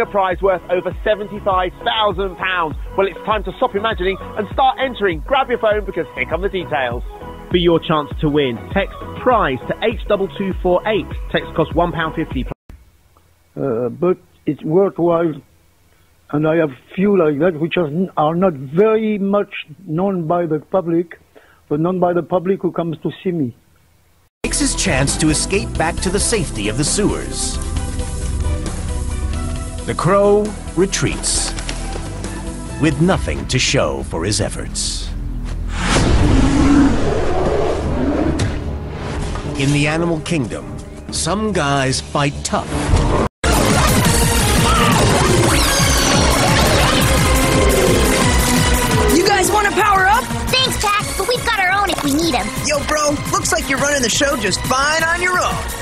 a prize worth over £75,000. Well, it's time to stop imagining and start entering. Grab your phone because here come the details. For your chance to win, text PRIZE to H2248. Text costs £1.50. Uh, but it's worthwhile. And I have few like that which are, are not very much known by the public, but known by the public who comes to see me. Takes his chance to escape back to the safety of the sewers. The crow retreats with nothing to show for his efforts. In the animal kingdom, some guys fight tough. You guys want to power up? Thanks, Pac, but we've got our own if we need them. Yo, bro, looks like you're running the show just fine on your own.